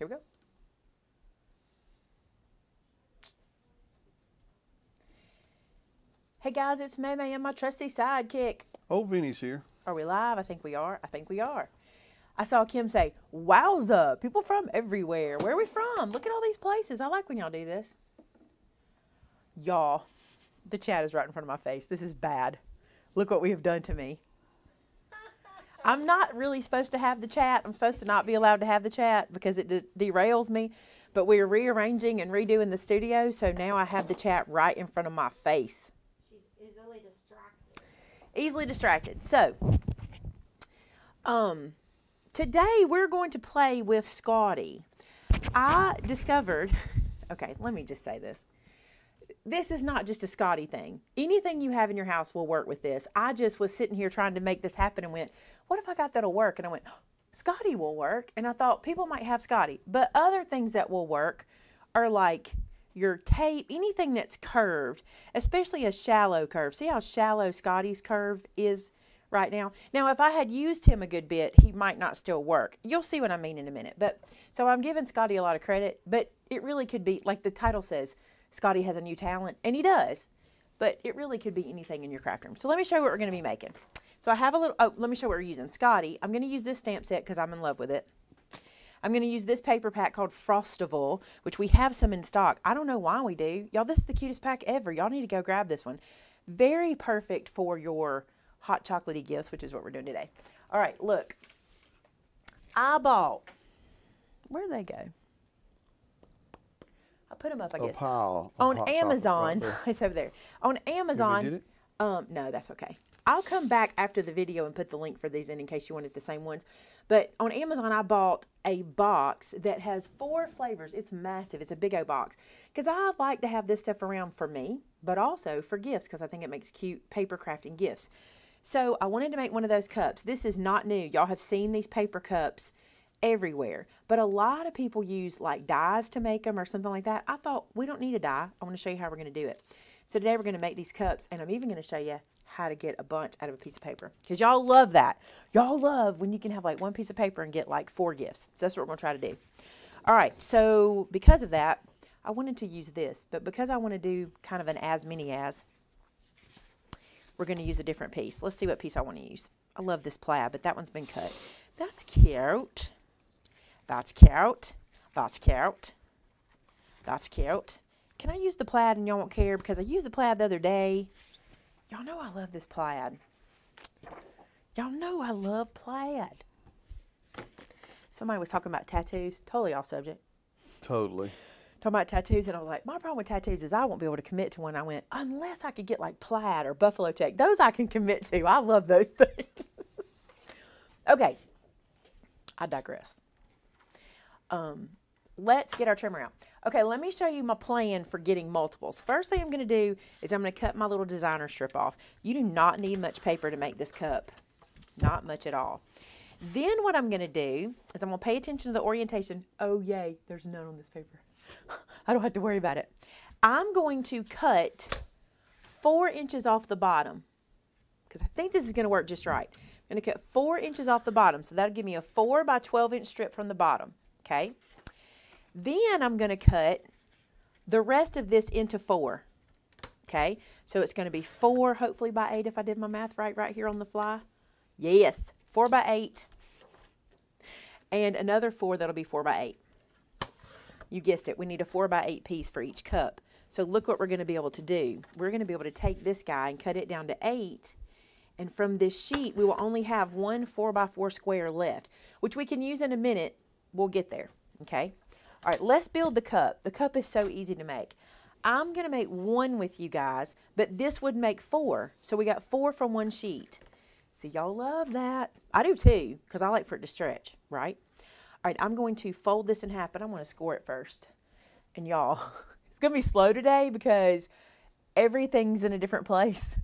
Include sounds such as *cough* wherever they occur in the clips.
Here we go. Hey guys, it's May May and my trusty sidekick. Oh, Vinny's here. Are we live? I think we are. I think we are. I saw Kim say, Wowza, people from everywhere. Where are we from? Look at all these places. I like when y'all do this. Y'all, the chat is right in front of my face. This is bad. Look what we have done to me. I'm not really supposed to have the chat. I'm supposed to not be allowed to have the chat because it de- derails me. But we are rearranging and redoing the studio, so now I have the chat right in front of my face. She's easily distracted. Easily distracted. So, um, today we're going to play with Scotty. I discovered, *laughs* okay, let me just say this. This is not just a Scotty thing. Anything you have in your house will work with this. I just was sitting here trying to make this happen and went, what if I got that'll work? And I went, Scotty will work. And I thought people might have Scotty. But other things that will work are like your tape, anything that's curved, especially a shallow curve. See how shallow Scotty's curve is right now? Now, if I had used him a good bit, he might not still work. You'll see what I mean in a minute. But so I'm giving Scotty a lot of credit, but it really could be like the title says, Scotty has a new talent, and he does. But it really could be anything in your craft room. So let me show you what we're going to be making. So I have a little, oh, let me show what we're using. Scotty, I'm going to use this stamp set because I'm in love with it. I'm going to use this paper pack called Frostival, which we have some in stock. I don't know why we do. Y'all, this is the cutest pack ever. Y'all need to go grab this one. Very perfect for your hot chocolatey gifts, which is what we're doing today. All right, look. I bought, where'd they go? Put them up, I guess. A pile. On Amazon. right *laughs* it's over there. On Amazon. Um, no, that's okay. I'll come back after the video and put the link for these in in case you wanted the same ones. But on Amazon, I bought a box that has four flavors. It's massive. It's a big O box because I like to have this stuff around for me, but also for gifts because I think it makes cute paper crafting gifts. So I wanted to make one of those cups. This is not new. Y'all have seen these paper cups everywhere, but a lot of people use like dyes to make them or something like that. I thought we don't need a dye. I want to show you how we're going to do it. So today we're going to make these cups, and I'm even going to show you how to get a bunch out of a piece of paper because y'all love that. Y'all love when you can have like one piece of paper and get like four gifts. So that's what we're going to try to do. All right. So because of that, I wanted to use this, but because I want to do kind of an as many as, we're going to use a different piece. Let's see what piece I want to use. I love this plaid, but that one's been cut. That's cute. That's cute. That's cute. That's cute. Can I use the plaid and y'all won't care because I used the plaid the other day. Y'all know I love this plaid. Y'all know I love plaid. Somebody was talking about tattoos, totally off subject. Totally. Talking about tattoos, and I was like, my problem with tattoos is I won't be able to commit to one. I went, unless I could get like plaid or buffalo check. Those I can commit to. I love those *laughs* things. okay, I digress. Um, let's get our trimmer out. Okay, let me show you my plan for getting multiples. First thing I'm going to do is I'm going to cut my little designer strip off. You do not need much paper to make this cup. Not much at all. Then what I'm going to do is I'm going to pay attention to the orientation. Oh, yay, there's none on this paper. *laughs* I don't have to worry about it. I'm going to cut four inches off the bottom because I think this is going to work just right. I'm going to cut four inches off the bottom. So that'll give me a 4 by 12 inch strip from the bottom. Okay. Then I'm going to cut the rest of this into four. Okay. So it's going to be 4, hopefully by 8 if I did my math right, right here on the fly. Yes. 4 by 8. And another 4 that'll be 4 by 8. You guessed it. We need a 4 by 8 piece for each cup. So look what we're going to be able to do. We're going to be able to take this guy and cut it down to 8 and from this sheet, we will only have one 4 by 4 square left, which we can use in a minute. We'll get there, okay? All right, let's build the cup. The cup is so easy to make. I'm going to make one with you guys, but this would make four. So we got four from one sheet. See, y'all love that. I do too, because I like for it to stretch, right? All right, I'm going to fold this in half, but I'm going to score it first. And y'all, *laughs* it's going to be slow today because everything's in a different *laughs* place.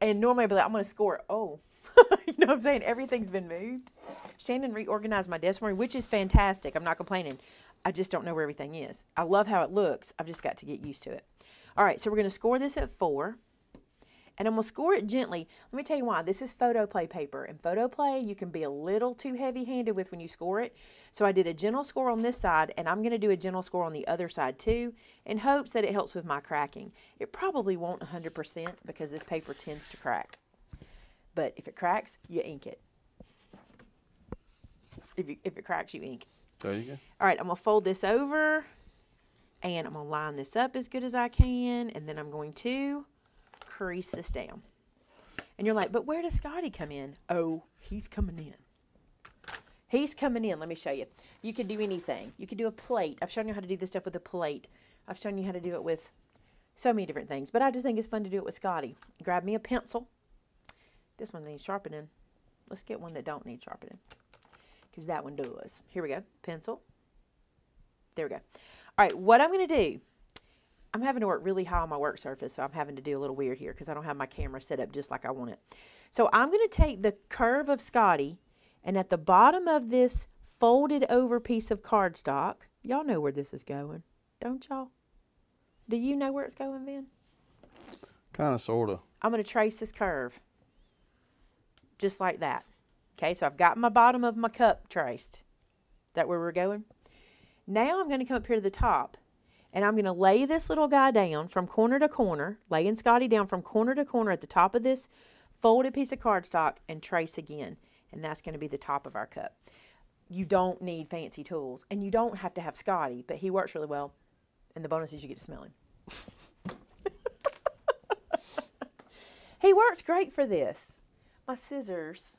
And normally I'd be like, I'm going to score. Oh, *laughs* you know what I'm saying? Everything's been moved. Shannon reorganized my desk for me, which is fantastic. I'm not complaining. I just don't know where everything is. I love how it looks. I've just got to get used to it. All right, so we're going to score this at four. and I'm gonna score it gently. Let me tell you why. This is photo play paper, and photo play you can be a little too heavy handed with when you score it. So I did a gentle score on this side, and I'm gonna do a gentle score on the other side too, in hopes that it helps with my cracking. It probably won't 100% because this paper tends to crack. But if it cracks, you ink it. If, you, if it cracks, you ink. There you go. All right, I'm gonna fold this over and I'm gonna line this up as good as I can, and then I'm going to crease this down. And you're like, but where does Scotty come in? Oh, he's coming in. He's coming in. Let me show you. You can do anything. You can do a plate. I've shown you how to do this stuff with a plate. I've shown you how to do it with so many different things. But I just think it's fun to do it with Scotty. Grab me a pencil. This one needs sharpening. Let's get one that don't need sharpening. Because that one does. Here we go. Pencil. There we go. All right, what I'm going to do, I'm having to work really high on my work surface, so I'm having to do a little weird here because I don't have my camera set up just like I want it. So I'm going to take the curve of Scotty, and at the bottom of this folded over piece of cardstock, y'all know where this is going, don't y'all? Do you know where it's going, Vin? Kind of, sort of. I'm going to trace this curve just like that. Okay, so I've got my bottom of my cup traced. Is that where we're going? Now I'm going to come up here to the top and I'm going to lay this little guy down from corner to corner, laying Scotty down from corner to corner at the top of this folded piece of cardstock and trace again. And that's going to be the top of our cup. You don't need fancy tools and you don't have to have Scotty, but he works really well. And the bonus is you get to smell him. *laughs* he works great for this. My scissors,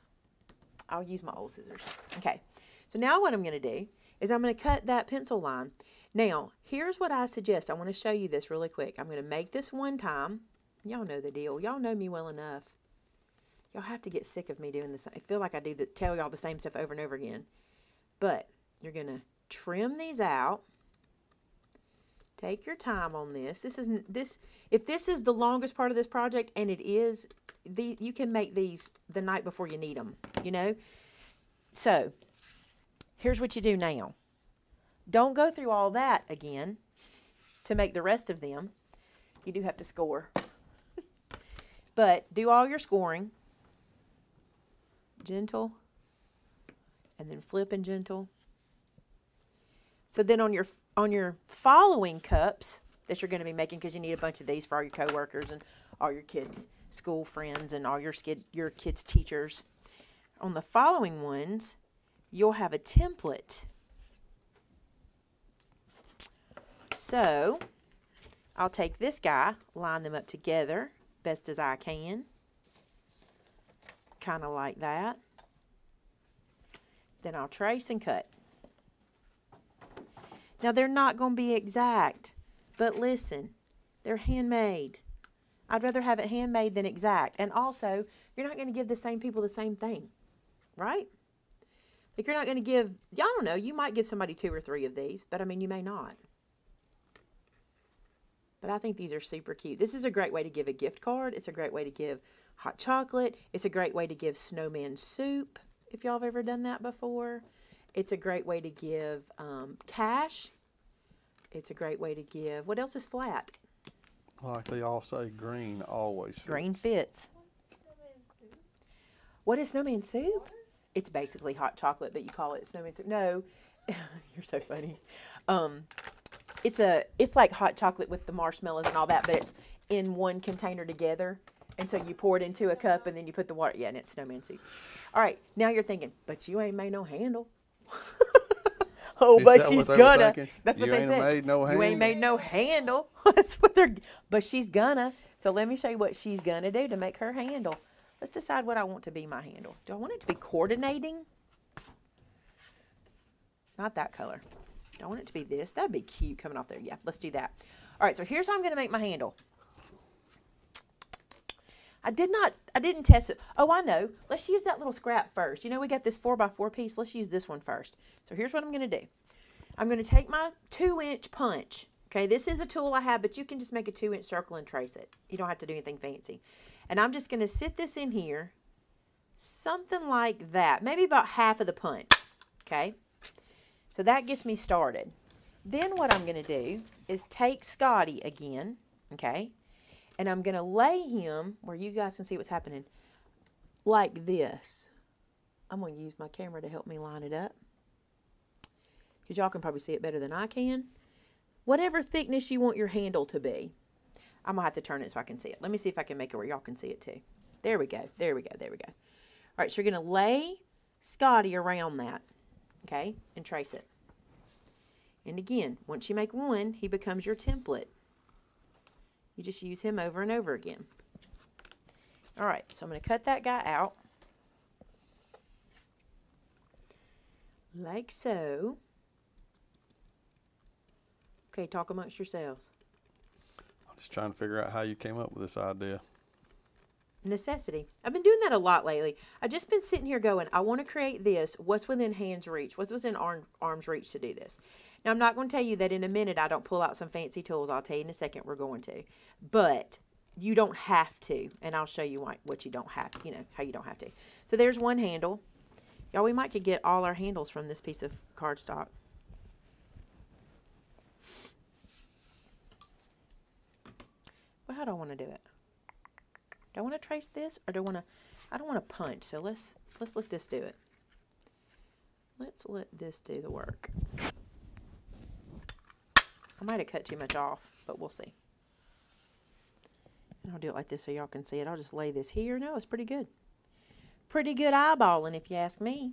I'll use my old scissors. Okay, so now what I'm going to do is I'm going to cut that pencil line. Now, here's what I suggest. I want to show you this really quick. I'm going to make this one time. Y'all know the deal. Y'all know me well enough. Y'all have to get sick of me doing this. I feel like I do the, tell y'all the same stuff over and over again. But you're going to trim these out. Take your time on this. This is this if this is the longest part of this project and it is the you can make these the night before you need them, you know? So, here's what you do now. Don't go through all that again to make the rest of them. You do have to score. *laughs* but do all your scoring. Gentle. And then flip and gentle. So then on your on your following cups that you're going to be making because you need a bunch of these for all your coworkers and all your kids' school friends and all your your kids' teachers. On the following ones, you'll have a template. So, I'll take this guy, line them up together best as I can. Kind of like that. Then I'll trace and cut. Now, they're not going to be exact, but listen, they're handmade. I'd rather have it handmade than exact. And also, you're not going to give the same people the same thing, right? Like, you're not going to give, y'all. Don't know, you might give somebody two or three of these, but I mean, you may not. But I think these are super cute. This is a great way to give a gift card. It's a great way to give hot chocolate. It's a great way to give snowman soup, if y'all have ever done that before. It's a great way to give um, cash. It's a great way to give. What else is flat? Like they all say, green always fits. Green fits. What is snowman soup? It's basically hot chocolate, but you call it snowman soup. No, *laughs* you're so funny. Um, it's a it's like hot chocolate with the marshmallows and all that, but it's in one container together. And so you pour it into a cup and then you put the water. Yeah, and it's snowman soup. All right, now you're thinking, but you ain't made no handle. *laughs* oh, Is but that what she's they were gonna. thinking? That's what You they ain't said. made no You ain't made no handle. *laughs* That's what they're. But she's gonna. So let me show you what she's gonna do to make her handle. Let's decide what I want to be my handle. Do I want it to be coordinating? Not that color. Do I want it to be this? That'd be cute coming off there. Yeah, let's do that. All right, so here's how I'm gonna make my handle. I did not, I didn't test it. Oh, I know. Let's use that little scrap first. You know, we got this four by four piece. Let's use this one first. So here's what I'm going to do. I'm going to take my two inch punch. Okay, this is a tool I have, but you can just make a two inch circle and trace it. You don't have to do anything fancy. And I'm just going to sit this in here, something like that. Maybe about half of the punch. Okay, so that gets me started. Then what I'm going to do is take Scotty again. Okay, and I'm going to lay him where you guys can see what's happening like this. I'm going to use my camera to help me line it up because y'all can probably see it better than I can. Whatever thickness you want your handle to be. I'm going to have to turn it so I can see it. Let me see if I can make it where y'all can see it too. There we go. There we go. There we go. All right, so you're going to lay Scotty around that, okay, and trace it. And again, once you make one, he becomes your template. You just use him over and over again. All right, so I'm going to cut that guy out. Like so. Okay, talk amongst yourselves. I'm just trying to figure out how you came up with this idea. Necessity. I've been doing that a lot lately. I've just been sitting here going, I want to create this. What's within hand's reach? What's within arm, arm's reach to do this? Now, I'm not going to tell you that in a minute I don't pull out some fancy tools. I'll tell you in a second we're going to. But you don't have to. And I'll show you why, what you don't have, you know, how you don't have to. So there's one handle. Y'all, we might could get all our handles from this piece of cardstock. But how do I want to do it? Do I want to trace this or do I want to? I don't want to punch. So let's let's let this do it. Let's let this do the work. I might have cut too much off, but we'll see. And I'll do it like this so y'all can see it. I'll just lay this here. No, it's pretty good. Pretty good eyeballing, if you ask me.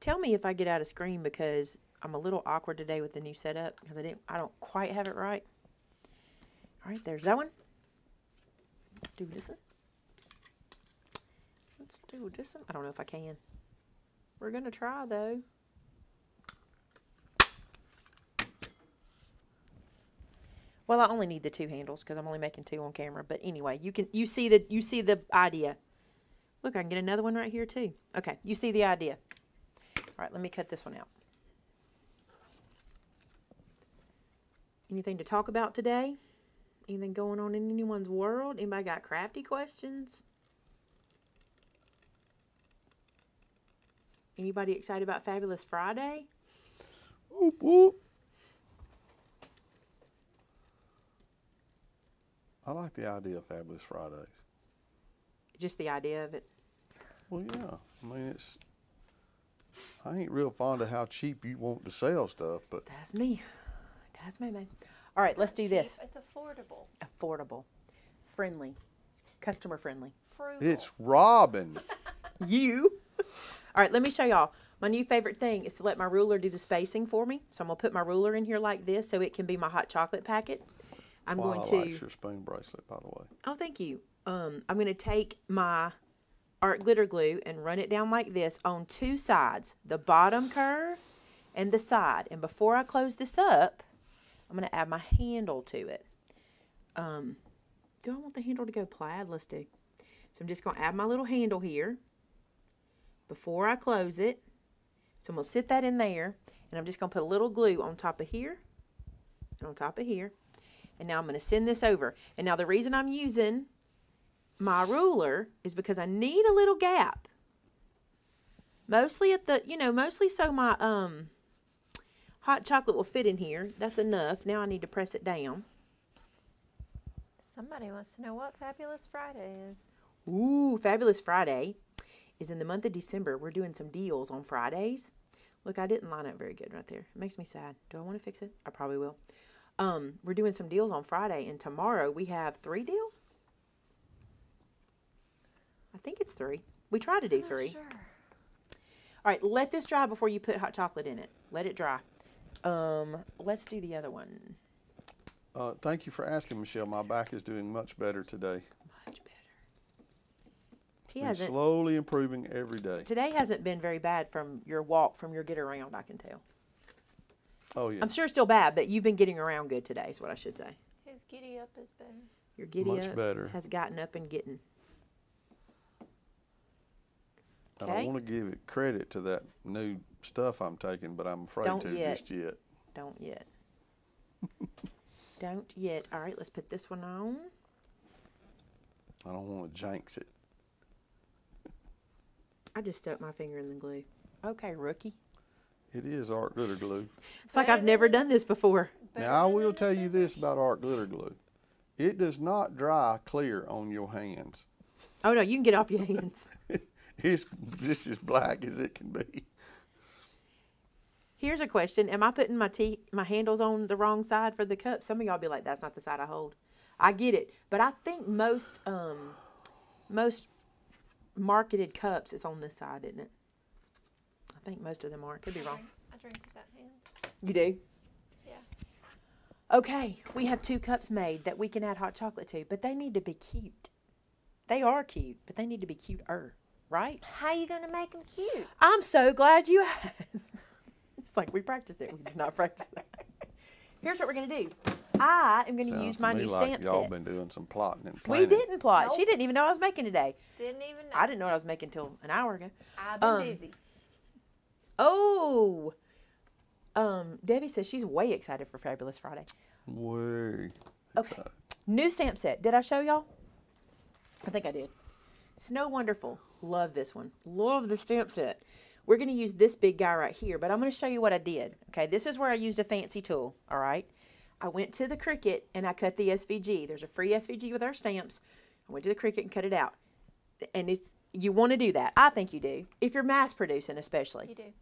Tell me if I get out of screen because I'm a little awkward today with the new setup because I didn't. I don't quite have it right. All right, there's that one. Do this one. Let's do this one. I don't know if I can. We're gonna try though. Well, I only need the two handles because I'm only making two on camera. But anyway, you can you see the you see the idea. Look, I can get another one right here too. Okay, you see the idea. All right, let me cut this one out. Anything to talk about today? Anything going on in anyone's world? Anybody got crafty questions? Anybody excited about Fabulous Friday? Whoop, whoop. I like the idea of Fabulous Fridays. Just the idea of it. Well, yeah. I mean, it's. I ain't real fond of how cheap you want to sell stuff, but That's me. That's me, man. All right, let's do this. It's affordable. Affordable, friendly, customer friendly. Frugal. it's Robin. *laughs* You. All right, let me show y'all. My new favorite thing is to let my ruler do the spacing for me. So I'm going to put my ruler in here like this so it can be my hot chocolate packet. I'm Well, going I to. like your spoon bracelet, by the way. Oh, thank you. Um, I'm going to take my art glitter glue and run it down like this on two sides, the bottom curve and the side. And before I close this up, I'm going to add my handle to it. Um, do I want the handle to go plaid? Let's do. So I'm just going to add my little handle here before I close it. So I'm going to sit that in there and I'm just going to put a little glue on top of here and on top of here. And now I'm going to send this over. And now the reason I'm using my ruler is because I need a little gap. Mostly at the, you know, mostly so my um hot chocolate will fit in here. That's enough. Now I need to press it down. Somebody wants to know what Fabulous Friday is. Ooh, Fabulous Friday is in the month of December. We're doing some deals on Fridays. Look, I didn't line up very good right there. It makes me sad. Do I want to fix it? I probably will. Um, we're doing some deals on Friday, and tomorrow we have three deals. I think it's three. We try to do three. Sure. All right, let this dry before you put hot chocolate in it. Let it dry. Um, let's do the other one. Uh, thank you for asking, Michelle. My back is doing much better today. Much better. He Been hasn't. slowly improving every day. Today hasn't been very bad from your walk, from your get around. I can tell. Oh yeah, I'm sure it's still bad, but you've been getting around good today. Is what I should say. His giddy up is better. Your giddy Much up better. has gotten up and getting. I don't want to give it credit to that new stuff I'm taking, but I'm afraid Don't to yet. just yet. Don't yet. Don't yet. All right, let's put this one on. I don't want to jinx it. I just stuck my finger in the glue. Okay, rookie. It is art glitter glue. It's like I've never done this before. Now I will tell you this about art glitter glue. It does not dry clear on your hands. Oh no, you can get off your hands. *laughs* It's just as black as it can be. Here's a question: Am I putting my tea, my handles on the wrong side for the cup? Some of y'all be like, "That's not the side I hold." I get it, but I think most um, most marketed cups is on this side, isn't it? I think most of them are. Could be wrong. I drink with that hand. You do. Yeah. Okay, we have two cups made that we can add hot chocolate to, but they need to be cute. They are cute, but they need to be cuter, right? How are you gonna make them cute? I'm so glad you asked. *laughs* it's like we practice it. We did not practice that. *laughs* Here's what we're gonna do. I am gonna Sounds use to my me new like stamp y'all set. been doing some plotting and planning. we didn't plot. She didn't even know I was making today. Didn't even know. I didn't know what I was making till an hour ago. I've been um, busy. Oh, um, Debbie says she's way excited for Fabulous Friday. Way Okay. excited. New stamp set. Did I show y'all? I think I did. Snow Wonderful. Love this one. Love the stamp set. We're going to use this big guy right here, but I'm going to show you what I did. Okay, this is where I used a fancy tool. All right. I went to the Cricut and I cut the SVG. There's a free SVG with our stamps. I went to the Cricut and cut it out. And it's you want to do that. I think you do. If you're mass producing, especially. You do.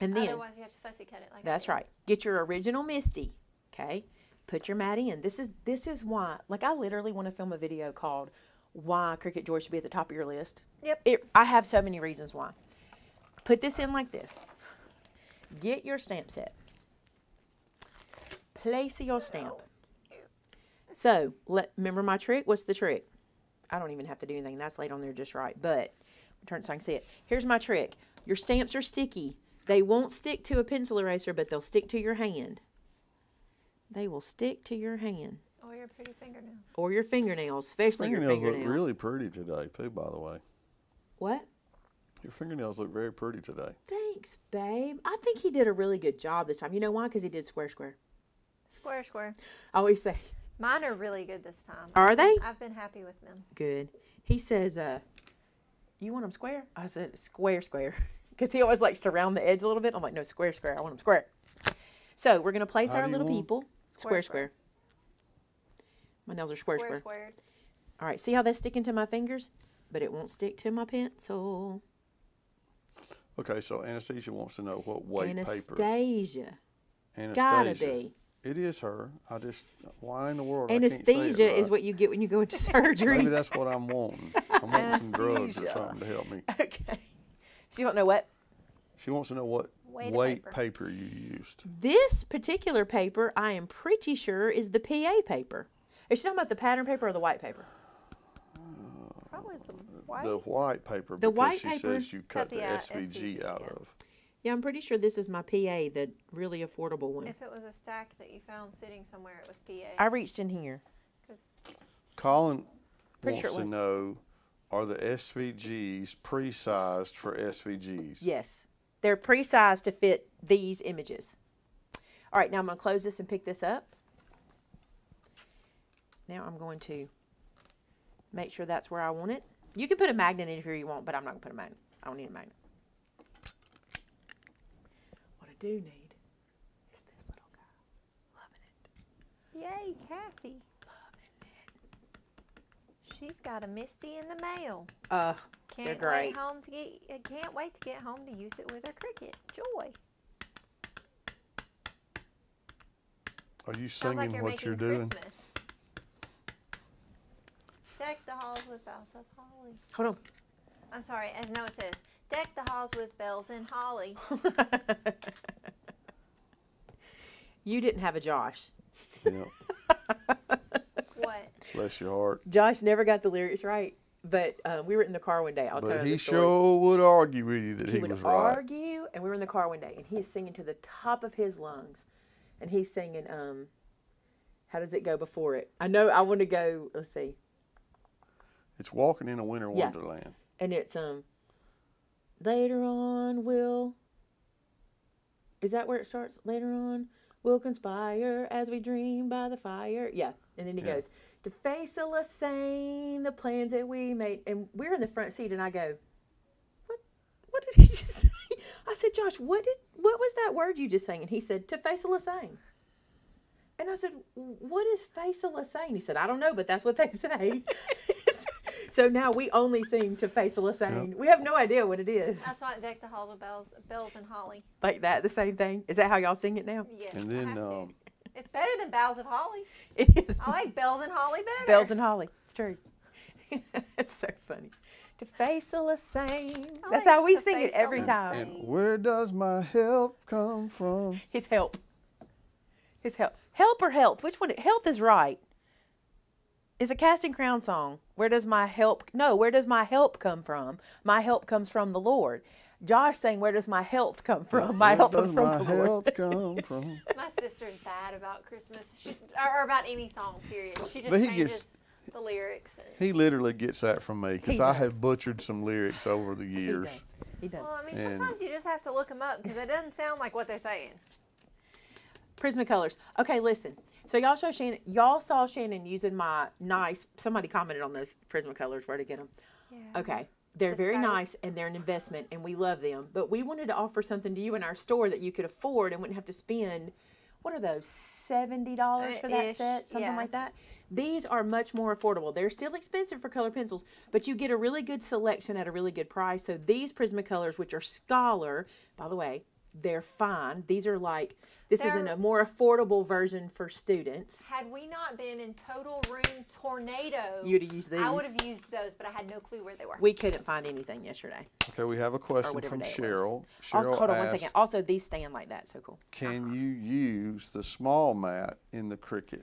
And then Otherwise, you have to fussy cut it like that's right. Get your original MISTI. Okay. Put your mat in. This is this is why. Like I literally want to film a video called "Why Cricut Joy Should Be at the Top of Your List." Yep. It. I have so many reasons why. Put this in like this. Get your stamp set. Place your stamp. So let remember my trick. What's the trick? I don't even have to do anything. That's laid on there just right. But turn so I can see it. Here's my trick. Your stamps are sticky. They won't stick to a pencil eraser, but they'll stick to your hand. They will stick to your hand Or your pretty fingernail. or your fingernails, especially your Fingernails fingernails. look really pretty today, too. By the way, what? your fingernails look very pretty today. Thanks, babe. I think he did a really good job this time. You know why? Because he did square square. Square, square. I always say Mine are really good this time. Are I've been- they? I've been happy with them. good. He says, uh, "You want them square?" I said, "Square, square," *laughs* because he always likes to round the edge a little bit. I'm like, "No, square, square. I want them square." So we're gonna place How our little want 'em? people Square, square, square. Square. My nails are square, Square, square. squared. All right, see how that's sticking to my fingers, but it won't stick to my pencil. Okay, so Anastasia wants to know what weight paper. Anastasia, Anastasia. gotta be. It is her. I just why in the world? I can't say it Anesthesia is what you get when you go into *laughs* surgery. Maybe that's what I'm wanting. I'm wanting some drugs or something to help me. okay. She don't know what She wants to know what Weight weight, of paper. you used. this particular paper. I am pretty sure is the PA paper. Is she talking about the pattern paper or the white paper? Probably the white. The white paper. The because white she paper- says you cut, Cut the, the, uh, SVG, SVG, out yeah. of. Yeah, I'm pretty sure this is my PA, the really affordable one. If it was a stack that you found sitting somewhere, it was PA. I reached in here. 'cause Colin Pretty wants sure it to was. know: Are the SVGs pre-sized for SVGs? Yes, they're pre-sized to fit these images. All right, now I'm going to close this and pick this up. Now I'm going to make sure that's where I want it. You can put a magnet in here if you want, but I'm not going to put a magnet. I don't need a magnet. What I do need is this little guy. Loving it. Yay, Kathy. Loving it. She's got a MISTI in the mail. Uh, Can't They're wait home to get. uh, Can't wait to get home to use it with her Cricut. Joy. Are you Sounds like singing you're what you're doing? Christmas. Deck the halls with boughs of holly. hold on. I'm sorry, as Noah says, deck the halls with bells and holly. *laughs* you didn't have a Josh. Yeah. *laughs* What? Bless your heart. Josh never got the lyrics right, but um, we were in the car one day. I'll tell But you he sure would argue with you that he, he, would was right. argue, and we were in the car one day, and he's singing to the top of his lungs, and he's singing, um, how does it go before it? I know I want to go. Let's see, It's walking in a winter Yeah. wonderland. and it's um, later on we'll. Is that where it starts? Later on we'll conspire as we dream by the fire. Yeah, and then he Yeah. goes to face a Lassane, the plans that we made, and we're in the front seat, and I go, what? What did he *laughs* just say? I said, Josh, what did what was that word you just sang? And he said, to face a Lassane. And And I said, "What is Faisal saying?" He said, "I don't know, but that's what they say." *laughs* so now we only sing to Faisal saying. We have no idea what it is. That's why it decked the halls with bells, bells and holly. Like that, the same thing. Is that how y'all sing it now? Yes. And I then have to. um, it's better than bells of holly. *laughs* It is I like bells and holly better. bells and holly. It's true. *laughs* it's so funny. To Faisal saying. I That's like how we sing it every all time. and where does my help come from? His help. His help. Help or health? Which one? Health is right. It's a casting crown song. Where does my help? No, where does my help come from? My help comes from the Lord. Josh saying, "Where does my health come from? My Where help comes from my the Lord." help *laughs* come from? My sister's bad about Christmas, she, or, or about any song. Period. She just But changes gets- the lyrics. And, He literally gets that from me because I have butchered some lyrics over the years. *laughs* He years. does. He does. well, I mean, And- sometimes you just have to look them up because it doesn't sound like what they're saying. Prismacolors. Okay, listen. So y'all saw Shannon. Y'all saw Shannon using my nice. Somebody commented on those Prismacolors. Where to get them? Yeah. Okay. They're The very sky- nice and they're an investment and we love them. But we wanted to offer something to you in our store that you could afford and wouldn't have to spend what are those? Seventy dollars Uh, for that ish, set? Something yeah. like that. These are much more affordable. They're still expensive for color pencils, but you get a really good selection at a really good price. So these Prismacolors, which are Scholar, by the way, they're fine. These are like this is in They're- a more affordable version for students. Had we not been in total room tornado, You'd have used I would have used those, but I had no clue where they were. We couldn't find anything yesterday. Okay, we have a question from day it was. Cheryl. Cheryl Also, hold on one asks, second. Also, these stand like that. So cool. Can uh-huh. you use the small mat in the Cricut?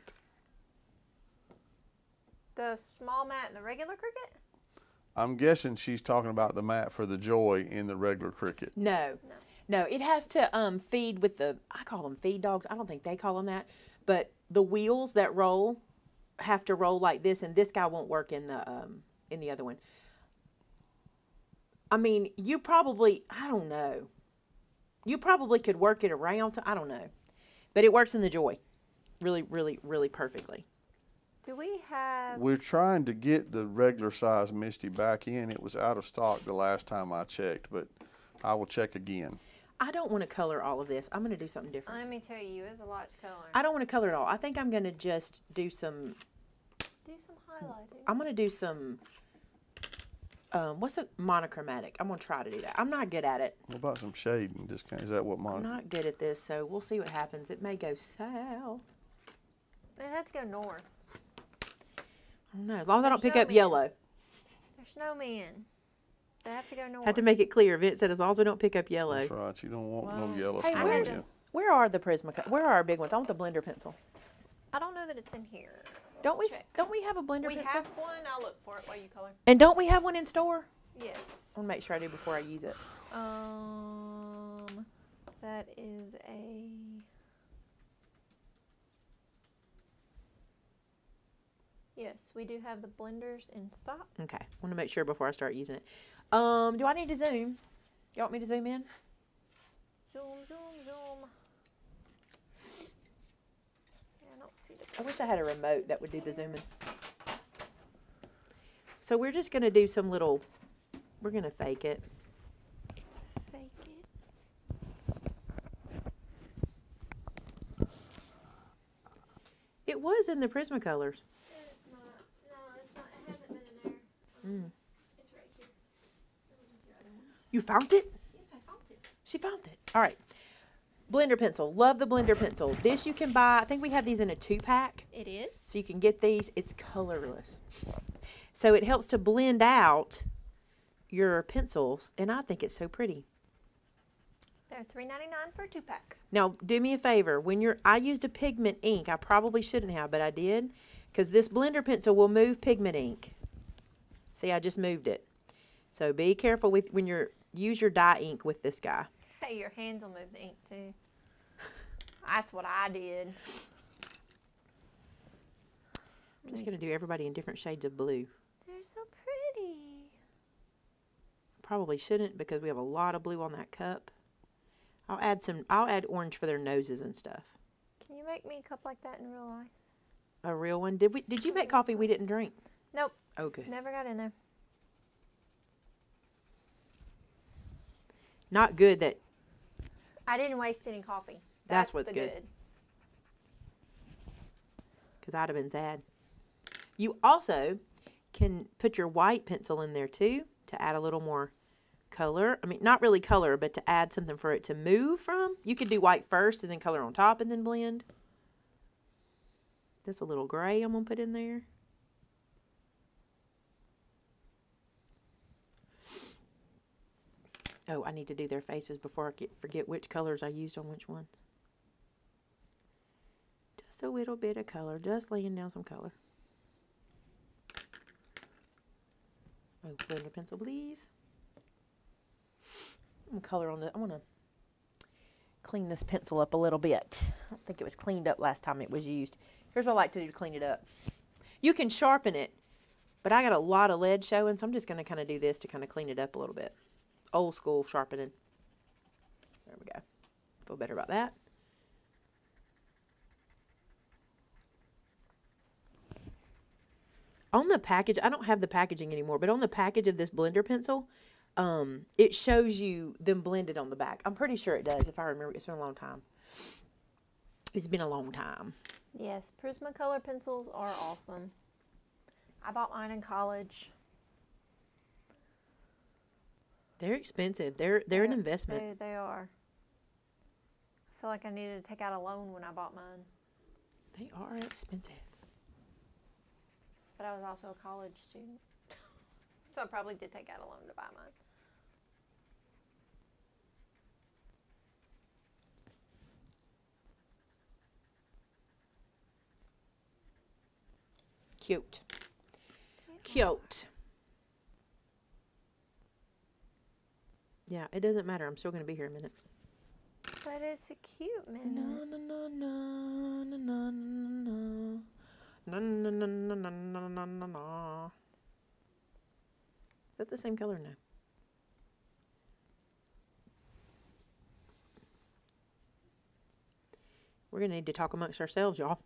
the small mat in the regular Cricut. I'm guessing she's talking about the mat for the joy in the regular Cricut. No. No, it has to um, feed with the, I call them feed dogs. I don't think they call them that. But the wheels that roll have to roll like this, and this guy won't work in the um, in the other one. I mean, you probably, I don't know. You probably could work it around. I don't know. But it works in the Joy really, really, really perfectly. Do we have? We're trying to get the regular size MISTI back in. It was out of stock the last time I checked, but I will check again. I don't want to color all of this. I'm going to do something different. Let me tell you, it's a lot to color. I don't want to color it all. I think I'm going to just do some Do some highlighting. I'm gonna do some. Um, what's a monochromatic? I'm gonna try to do that. I'm not good at it. What about some shading? Just kind is that what I'm mine? not good at this, so we'll see what happens. It may go south. It had to go north. I don't know. As long as I don't pick no up man. yellow. There's no men. They have to go north. Had to make it clear. Vince said as long as we don't pick up yellow. That's right. You don't want Wow. no yellow Hey, stuff where's in. where are the Prisma? Where are our big ones? I want the blender pencil. I don't know that it's in here. Don't we? Check. Don't we have a blender pencil? We pencil? have one. I'll look for it while you color. And don't we have one in store? Yes. I want to make sure I do before I use it. Um, that is a. Yes, we do have the blenders in stock. Okay. I want to make sure before I start using it. Um, do I need to zoom? You want me to zoom in? Zoom, zoom, zoom. Yeah, I don't see the. I wish I had a remote that would do the zooming. So we're just gonna do some little, we're gonna fake it. Fake it. It was in the Prismacolors. It's not. No, it's not. It hasn't been in there. Mm. It's right here. It was with your other ones. You found it? Yes, I found it. She found it. All right. Blender pencil. Love the blender pencil. This you can buy, I think we have these in a two pack. It is. So you can get these. It's colorless. So it helps to blend out your pencils. And I think it's so pretty. They're three ninety nine for a two pack. Now, do me a favor. When you're, I used a pigment ink. I probably shouldn't have, but I did, because this blender pencil will move pigment ink. See, I just moved it. So be careful with when you're use your dye ink with this guy. Hey, your hands will move the ink too. That's what I did. I'm just gonna do everybody in different shades of blue. They're so pretty. Probably shouldn't because we have a lot of blue on that cup. I'll add some. I'll add orange for their noses and stuff. Can you make me a cup like that in real life? A real one. Did we? Did you make coffee we didn't drink? Nope, oh, Okay. never got in there. Not good that I didn't waste any coffee. That's what's good. because I'd have been sad. You also can put your white pencil in there too to add a little more color. I mean, not really color, but to add something for it to move from. You could do white first and then color on top and then blend. That's a little gray I'm going to put in there. Oh, I need to do their faces before I get, forget which colors I used on which ones. Just a little bit of color, just laying down some color. Oh, blender pencil, please. I'm color on the. I want to clean this pencil up a little bit. I think it was cleaned up last time it was used. Here's what I like to do to clean it up. You can sharpen it, but I got a lot of lead showing, so I'm just gonna kind of do this to kind of clean it up a little bit. Old school sharpening. There we go. Feel better about that. on the package, I don't have the packaging anymore, but on the package of this blender pencil, um, it shows you them blended on the back. I'm pretty sure it does, if I remember. It's been a long time. It's been a long time. Yes, Prismacolor pencils are awesome. I bought mine in college. They're expensive. They're they're an investment. They, they are. I feel like I needed to take out a loan when I bought mine, They are expensive. but I was also a college student. *laughs* so I probably did take out a loan to buy mine. Cute. Cute. Yeah, it doesn't matter. I'm still gonna be here a minute. But it's a cute minute. Na na na na na na na na na na na na na na. Is that the same color now? We're gonna need to talk amongst ourselves, y'all.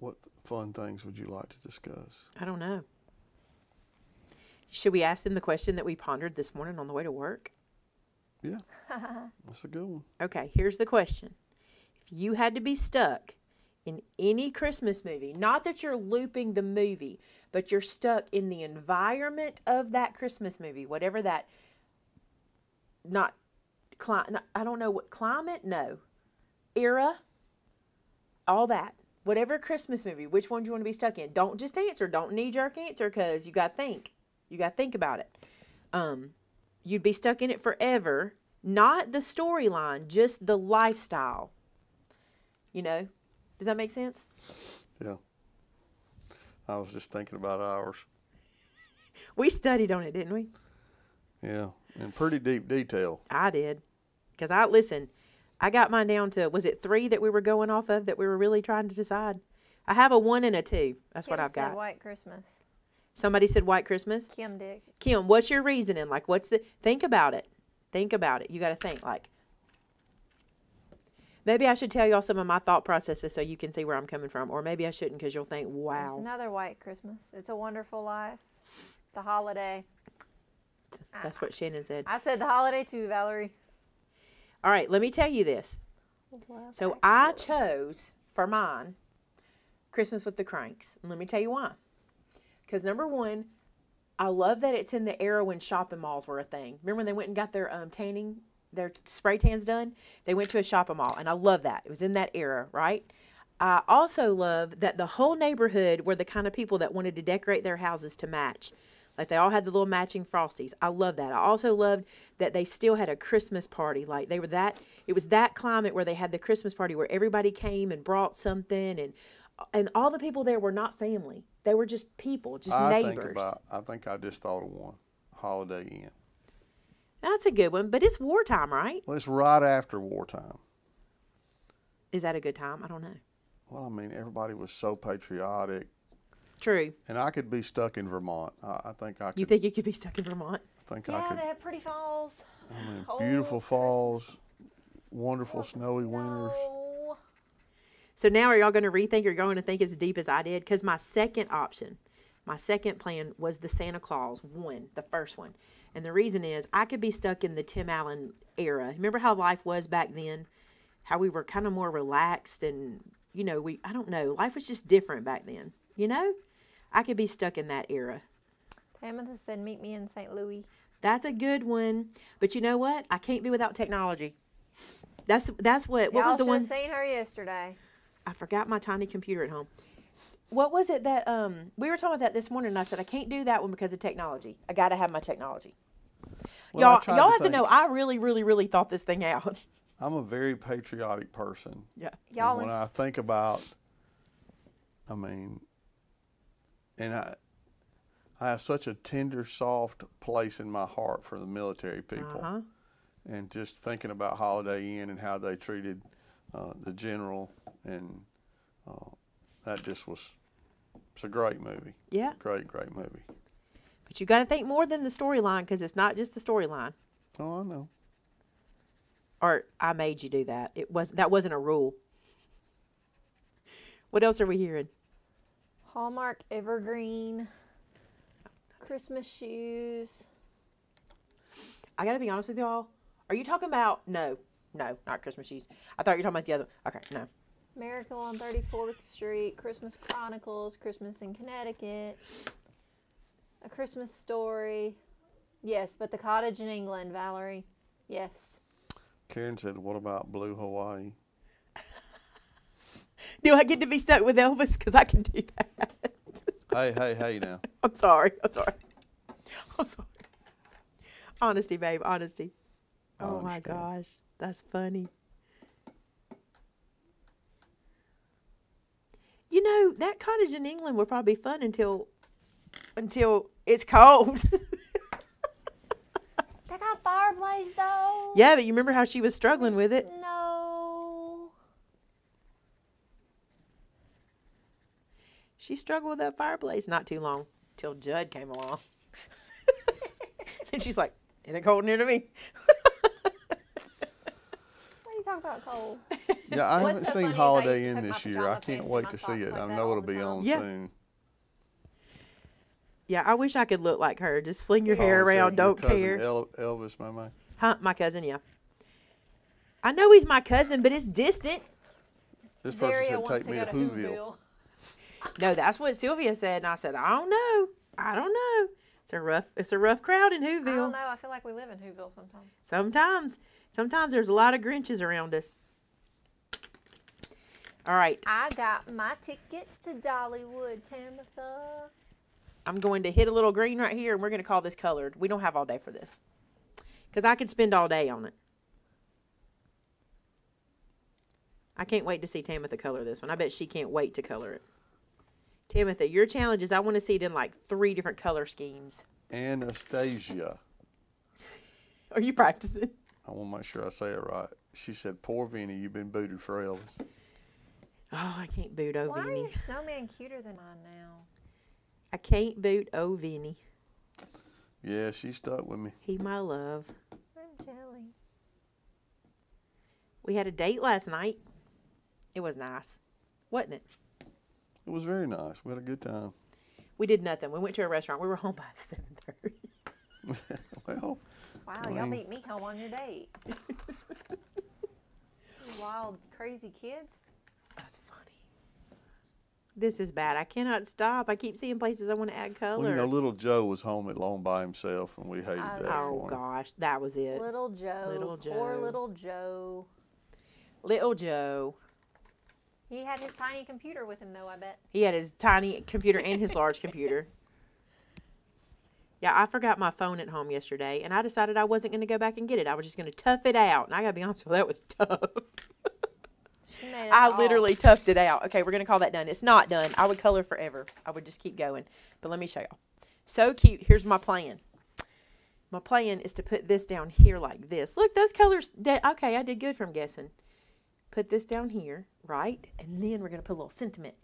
What fun things would you like to discuss? I don't know. Should we ask them the question that we pondered this morning on the way to work? Yeah, *laughs* that's a good one. Okay, here's the question. If you had to be stuck in any Christmas movie, not that you're looping the movie, but you're stuck in the environment of that Christmas movie, whatever that not cli- not- I don't know what climate, no. Era, all that. Whatever Christmas movie, which one do you want to be stuck in? Don't just answer. Don't knee jerk answer because you got to think. You got to think about it. Um, you'd be stuck in it forever. Not the storyline, just the lifestyle. You know? Does that make sense? Yeah. I was just thinking about ours. We studied on it, didn't we? Yeah, in pretty deep detail. I did. Because I, listen, I got mine down to, was it three that we were going off of that we were really trying to decide? I have a one and a two. That's what I've got. White Christmas. Somebody said White Christmas. Kim Dick. Kim, what's your reasoning? Like, what's the, think about it. Think about it. You got to think, like, maybe I should tell y'all some of my thought processes so you can see where I'm coming from. Or maybe I shouldn't because you'll think, There's wow. another White Christmas. It's a Wonderful Life. The holiday. That's what Shannon said. I said the holiday too, Valerie. All right, let me tell you this. Well, So I chose for mine Christmas with the Cranks. And let me tell you why. Because number one, I love that it's in the era when shopping malls were a thing. Remember when they went and got their um, tanning, their spray tans done? They went to a shopping mall, and I love that. It was in that era, right? I also love that the whole neighborhood were the kind of people that wanted to decorate their houses to match. Like they all had the little matching frosties. I love that. I also loved that they still had a Christmas party. Like they were that it was that climate where they had the Christmas party where everybody came and brought something and and all the people there were not family. They were just people, just I neighbors. think about. I think I just thought of one. Holiday Inn. That's a good one, but it's wartime, right? Well, it's right after wartime. Is that a good time? I don't know. Well, I mean, everybody was so patriotic, True. and I could be stuck in Vermont. I, I think I could. You think you could be stuck in Vermont? I think I could. Yeah, could. they have pretty falls. I mean, beautiful falls, wonderful snowy winters. So now are y'all going to rethink You're going to think as deep as I did? Because my second option, my second plan was the Santa Claus one, the first one. And the reason is I could be stuck in the Tim Allen era. Remember how life was back then? How we were kind of more relaxed and you know, we I don't know, life was just different back then. You know, I could be stuck in that era. Tamitha said, "Meet me in St. Louis." That's a good one. But you know what? I can't be without technology. That's that's what what was the one seen her yesterday. I forgot my tiny computer at home. What was it that um we were talking about that this morning and I said I can't do that one because of technology. I got to have my technology. Well, y'all y'all to have to know I really really really thought this thing out. *laughs* I'm a very patriotic person. yeah. Y'all and when I think about, I mean, and I, I have such a tender, soft place in my heart for the military people, Uh-huh. and just thinking about Holiday Inn and how they treated uh, the general, and uh, that just was, it's a great movie, Yeah. great, great movie. But you got to think more than the storyline because it's not just the storyline. Oh, I know. Or I made you do that. It was that wasn't a rule. What else are we hearing? Hallmark Evergreen. Christmas shoes. I got to be honest with y'all. Are you talking about no, no, not Christmas shoes? I thought you were talking about the other. Okay, no. Miracle on 34th Street. Christmas Chronicles. Christmas in Connecticut. A Christmas Story. Yes, but the cottage in England, Valerie. Yes. Karen said, "What about Blue Hawaii?" *laughs* Do I get to be stuck with Elvis? Because I can do that. hey, hey, hey! Now, *laughs* I'm sorry. I'm sorry. I'm sorry. Honesty, babe. Honesty. I Oh my gosh, that's funny. You know that cottage in England would probably be fun until until it's cold. *laughs* They got fireplace though. yeah, but you remember how she was struggling with it? No. She struggled with that fireplace not too long till Judd came along. *laughs* and she's like, "It ain't cold near to me." *laughs* What are you talking about, Cole? *laughs* yeah, I haven't so seen funny is I Holiday Inn this year. I can't wait to see it. like I know it'll be on Yeah. soon. Yeah, I wish I could look like her. Just sling your oh, hair around, your don't cousin care. El- Elvis, my man. Huh? My cousin, yeah. I know he's my cousin, but it's distant. This person Daria said, "Take to me to to Whoville." Whoville. No, that's what Sylvia said, and I said, I don't know. I don't know. It's a rough. It's a rough crowd in I don't know. I feel like we live in Whoville sometimes. Sometimes, sometimes there's a lot of Grinches around us. All right, I got my tickets to Dollywood, Tamitha. I'm going to hit a little green right here, and we're going to call this colored. We don't have all day for this, because I could spend all day on it. I can't wait to see Tamitha color this one. I bet she can't wait to color it. Tamitha, your challenge is I want to see it in like three different color schemes. Anastasia. Are you practicing? I want to make sure I say it right. She said, "Poor Vinny, you've been booted for Elvis." Oh, I can't boot O Why are Vinny. your snowman cuter than mine now? I can't boot O Vinny. Yeah, she stuck with me. He my love. I'm jelly. We had a date last night. It was nice, wasn't it? It was very nice. We had a good time. We did nothing. We went to a restaurant. We were home by *laughs* seven thirty. *laughs* Well, Wow, y'all mean- beat me home on your date. *laughs* Wild, crazy kids. That's funny. This is bad. I cannot stop. I keep seeing places I want to add color. well, you know, little Joe was home alone by himself, and we hated I that oh for him. gosh, that was it. Little Joe. Little Poor Joe. little Joe. Little Joe. He had his tiny computer with him, though, I bet. He had his tiny computer and his large computer. *laughs* Yeah, I forgot my phone at home yesterday, and I decided I wasn't going to go back and get it. I was just going to tough it out, and I got to be honest with you, that was tough. She made us I all- literally toughed it out. Okay, we're gonna call that done. It's not done. I would color forever. I would just keep going. But let me show y'all. So cute. Here's my plan. My plan is to put this down here like this. Look, those colors. Okay, I did good from guessing. Put this down here, right? And then we're gonna put a little sentiment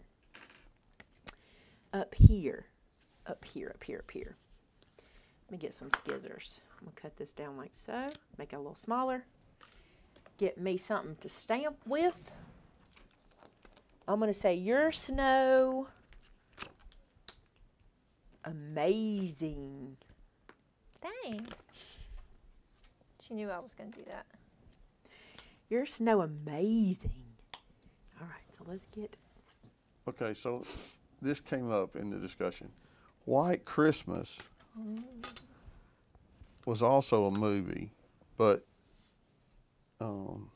up here, up here, up here, up here. Let me get some skizzers. I'm gonna cut this down like so. Make it a little smaller. Get me something to stamp with. I'm going to say, Your snow. Amazing. Thanks. She knew I was going to do that. Your snow amazing. All right, so let's get. Okay, so this came up in the discussion. White Christmas was also a movie, but um,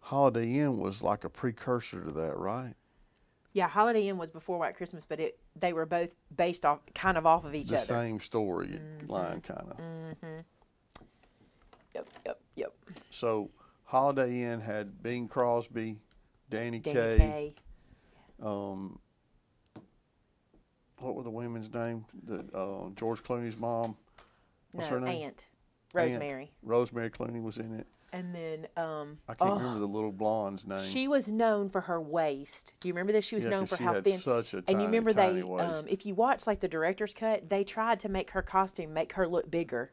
Holiday Inn was like a precursor to that, right? Yeah, Holiday Inn was before White Christmas, but it they were both based off kind of off of each the other. same story Mm-hmm. line, kind of. Yep, yep, yep. So Holiday Inn had Bing Crosby, Danny, Danny Kaye, Kaye. um, what were the women's name? The uh, George Clooney's mom, What's no, her name? Aunt Aunt. Rosemary. Rosemary Clooney was in it. And then um I can't oh, remember the little blonde's name. She was known for her waist. Do you remember this? She was Yeah, known 'cause for she how had thin. such a and tiny, you remember tiny they, waist. um, if you watch like the director's cut, they tried to make her costume make her look bigger.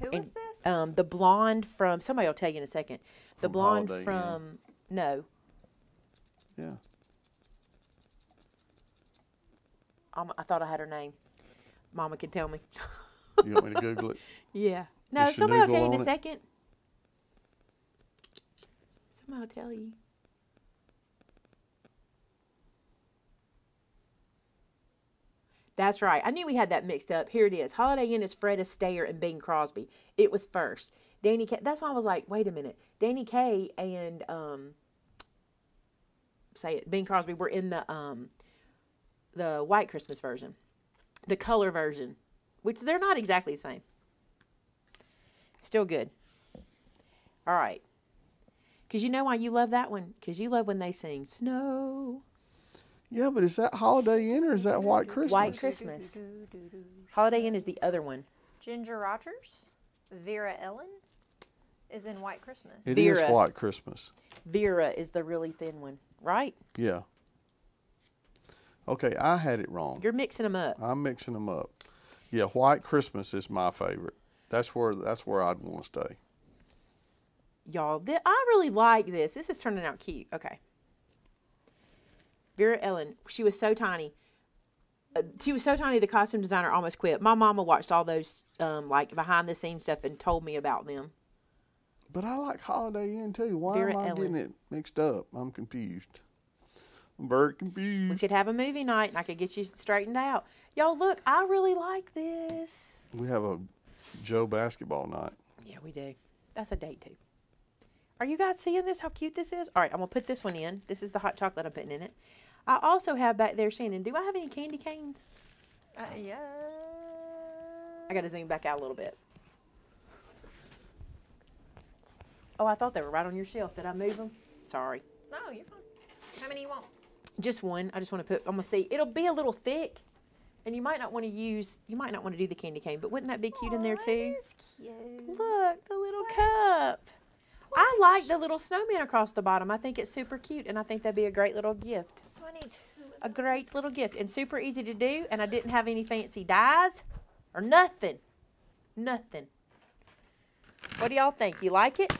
Who and- was this? Um, the blonde from somebody will tell you in a second. The From blonde Holiday Inn. from no, yeah. Um, I thought I had her name. Mama could tell me. You want me to Google it? *laughs* Yeah. No, Is somebody will tell you in a second. Somebody will tell you. That's right. I knew we had that mixed up. Here it is. Holiday Inn is Fred Astaire and Bing Crosby. It was first. Danny Kaye. That's why I was like, wait a minute. Danny Kaye and um, say it. Bing Crosby were in the um, the White Christmas version, the color version, which they're not exactly the same. Still good. All right. Because you know why you love that one? Because you love when they sing snow. Yeah, but is that Holiday Inn or is that White Christmas? White Christmas. Holiday Inn is the other one. Ginger Rogers, Vera Ellen, is in White Christmas. It is Vera. White Christmas. Vera is the really thin one, right? Yeah. Okay, I had it wrong. You're mixing them up. I'm mixing them up. Yeah, White Christmas is my favorite. That's where that's where I'd want to stay. Y'all, I really like this. This is turning out cute. Okay. Vera Ellen, she was so tiny. Uh, she was so tiny, the costume designer almost quit. My mama watched all those um, like behind the scenes stuff and told me about them. But I like Holiday Inn too. Why Vera am I Ellen. getting it mixed up? I'm confused. I'm very We could have a movie night and I could get you straightened out. Y'all, look, I really like this. We have a Joe basketball night. Yeah, we do. That's a date too. Are you guys seeing this? How cute this is? All right, I'm gonna put this one in. This is the hot chocolate I'm putting in it. I also have back there, Shannon. Do I have any candy canes? Uh, yeah. I gotta zoom back out a little bit. Oh, I thought they were right on your shelf. Did I move them? Sorry. No, you're fine. How many you want? Just one. I just want to put. I'm gonna see. It'll be a little thick, and you might not want to use. You might not want to do the candy cane, but wouldn't that be cute in there too? that is cute. Look, the little cup. I like the little snowman across the bottom. I think it's super cute, and I think that'd be a great little gift. So I need. A great little gift, and super easy to do. And I didn't have any fancy dyes or nothing. Nothing. What do y'all think? You like it?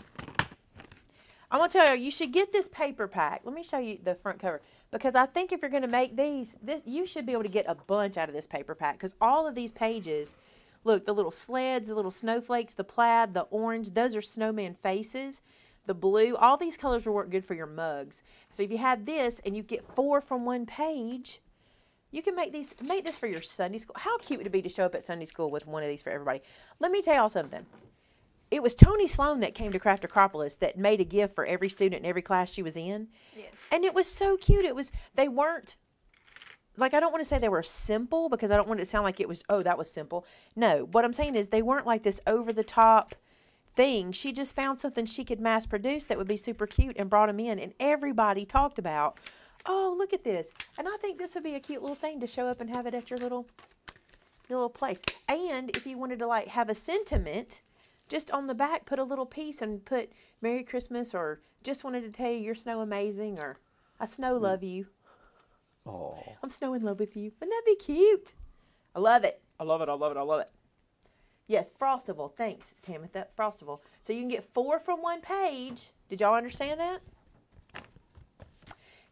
I'm gonna tell you, you should get this paper pack. Let me show you the front cover because I think if you're gonna make these, this you should be able to get a bunch out of this paper pack because all of these pages, look, the little sleds, the little snowflakes, the plaid, the orange, those are snowman faces. The blue, all these colors will work good for your mugs. So if you had this and you get four from one page, you can make these make this for your Sunday school. How cute would it be to show up at Sunday school with one of these for everybody? Let me tell y'all something. It was Tony Sloan that came to Craft Acropolis that made a gift for every student in every class she was in. Yes. And it was so cute. It was they weren't like I don't want to say they were simple because I don't want it to sound like it was oh that was simple. No, what I'm saying is they weren't like this over the top thing. She just found something she could mass produce that would be super cute and brought them in and everybody talked about, "Oh, look at this." And I think this would be a cute little thing to show up and have it at your little your little place. And if you wanted to like have a sentiment, just on the back put a little piece and put Merry Christmas or just wanted to tell you you're snow amazing or I snow mm. love you. Oh, I'm snow in love with you. Wouldn't that be cute? I love it. I love it. I love it. I love it. Yes, Frostival. Thanks, Tamitha. Frostival. So you can get four from one page. Did y'all understand that?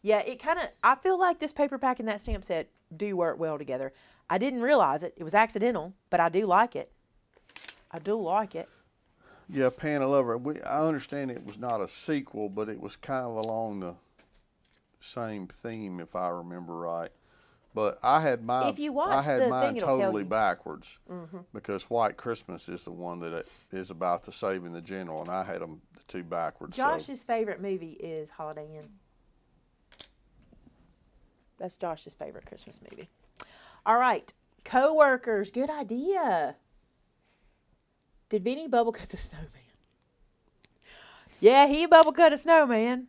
Yeah, it kind of, I feel like this paper pack and that stamp set do work well together. I didn't realize it. It was accidental, but I do like it. I do like it. Yeah, Pan of Lover. We, I understand it was not a sequel, but it was kind of along the same theme, if I remember right. But I had my If you I had the mine thing, totally you. Mm-hmm. backwards because White Christmas is the one that it is about the saving the general, and I had them the two backwards. so- Josh's favorite movie is Holiday Inn. That's Josh's favorite Christmas movie. All right, coworkers, good idea. Did Vinny bubble cut the snowman? Yeah, he bubble cut a snowman.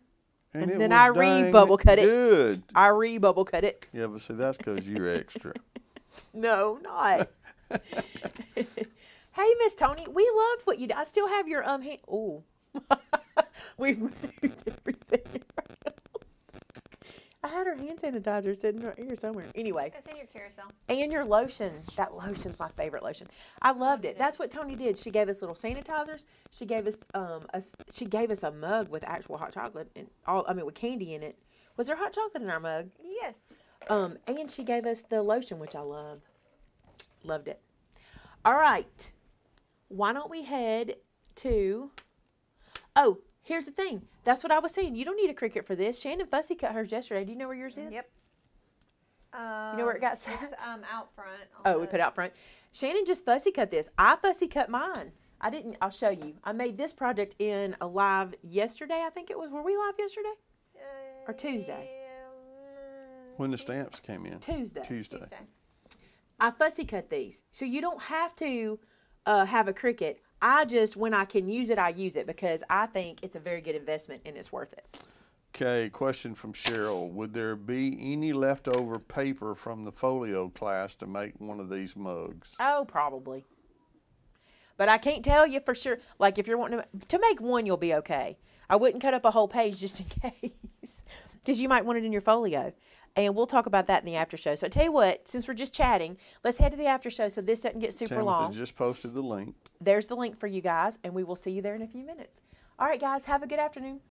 and it then I re-bubble cut it. Good. I re bubble cut it. Yeah, but see, that's because you're extra. *laughs* *laughs* No, not. *laughs* hey, Miss Tony, we loved what you did. I still have your um hand. Oh, we've moved everything. around. I had her hand sanitizer sitting right here somewhere. Anyway, It's in your carousel. and your lotion. That lotion's my favorite lotion. I loved it. That's what Tony did. She gave us little sanitizers. She gave us um a she gave us a mug with actual hot chocolate and all. I mean with candy in it. Was there hot chocolate in our mug? Yes. Um, and she gave us the lotion, which I love. Loved it. All right. Why don't we head to. Oh, here's the thing. That's what I was saying. You don't need a Cricut for this. Shannon Fussy cut hers yesterday. Do you know where yours is? Yep. Um, know where it got It's set? um out front. on Oh, we put it out front. Shannon just fussy cut this. I fussy cut mine. I didn't. I'll show you. I made this project in a live yesterday. I think it was. Were we live yesterday? Or Tuesday? Um, when the stamps came in. Tuesday. Tuesday. Tuesday. I fussy cut these. So you don't have to uh, have a Cricut. I just, when I can use it, I use it because I think it's a very good investment and it's worth it. Okay, question from Cheryl. Would there be any leftover paper from the folio class to make one of these mugs? Oh, probably. But I can't tell you for sure. Like if you're wanting to, to make one, you'll be okay. I wouldn't cut up a whole page just in *laughs* case, because you might want it in your folio. And we'll talk about that in the after show. So I tell you what, since we're just chatting, let's head to the after show so this doesn't get super long. just posted the link. There's the link for you guys, and we will see you there in a few minutes. All right, guys, have a good afternoon.